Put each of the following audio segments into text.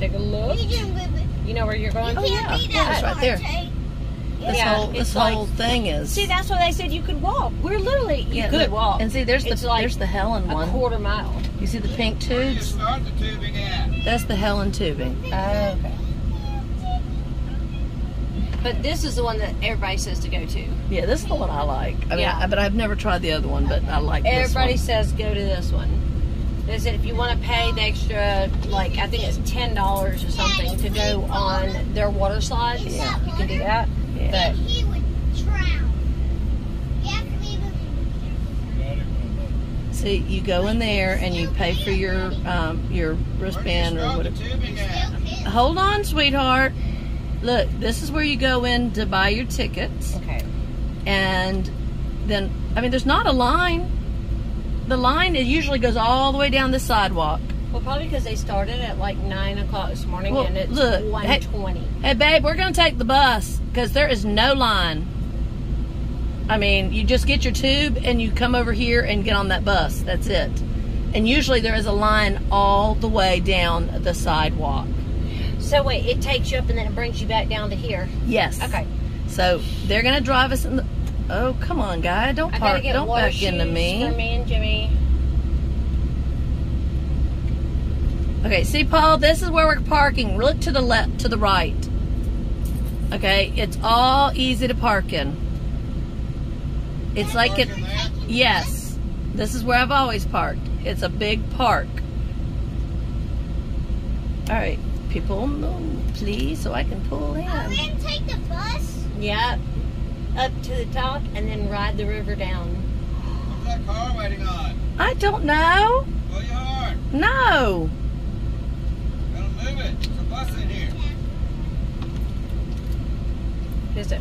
take a look. You can move it. You know where you're going? You Oh, yeah. be yeah. it's right there. This Yeah, whole this it's like- whole thing is. See, that's why they said you could walk. We're literally, you Yeah, could look, walk. And see, there's the like there's the Helen a one. quarter mile. You see the pink Where you tubes? start the tubing at? That's the Helen tubing. Oh, okay. But this is the one that everybody says to go to. Yeah, this is the one I like. I mean, Yeah. I, but I've never tried the other one, but I like this Everybody says go to this one. They said if you want to pay the extra, like I think it's ten dollars or something to go on their water slides, Yeah. you can do that. Yeah. But He would drown. You have to leave him See, you go in there and you pay for your um, your Where do you wristband or whatever. Hold on, sweetheart. Look, this is where you go in to buy your tickets, okay, and then I mean, there's not a line. The line it usually goes all the way down the sidewalk. well probably because they started at like nine o'clock this morning Well, and it's look, one hey- Hey, babe, we're gonna take the bus because there is no line. I mean, you just get your tube and you come over here and get on that bus. That's it. And usually there is a line all the way down the sidewalk. So wait, it takes you up and then it brings you back down to here. Yes. Okay, So they're gonna drive us in the. Oh, come on, guy! Don't I gotta park. get Don't water back into me. for me and Jimmy. Okay, see, Paul, this is where we're parking. Look to the left, to the right. Okay, it's all easy to park in. It's like it. There? Yes, this is where I've always parked. It's a big park. All right, people, move, please, so I can pull in. Are we gonna take the bus? Yeah, up to the top and then ride the river down. What's that car waiting on? I don't know. Pull your hard. No. Gotta move it. There's a bus in here. Is it?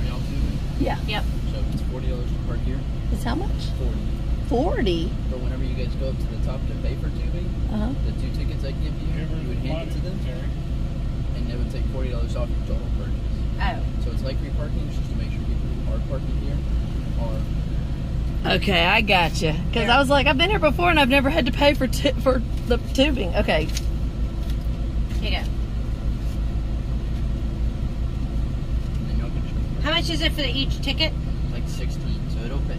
Are y'all tubing? Yeah. Yep. So it's forty dollars to park here. It's how much? Forty. Forty. But whenever you guys go up to the top to pay for tubing, Uh huh. the two tickets I give you, you would hand it to them, and they would take forty dollars off your total purchase. So it's like free parking, just to make sure people are parking here are. Okay, I got you. Because I was like, I've been here before and I've never had to pay for tu- for the tubing. Okay. Here you go. And then y'all can show How much is it for each ticket? like sixteen. So it'll pay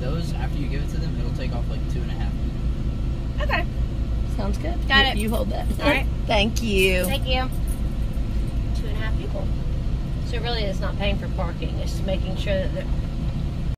those after you give it to them, it'll take off like two and a half. Okay. Sounds good. Got You- it. You hold that. All right. Thank you. Thank you. Two and a half people. So really, it's not paying for parking. It's making sure that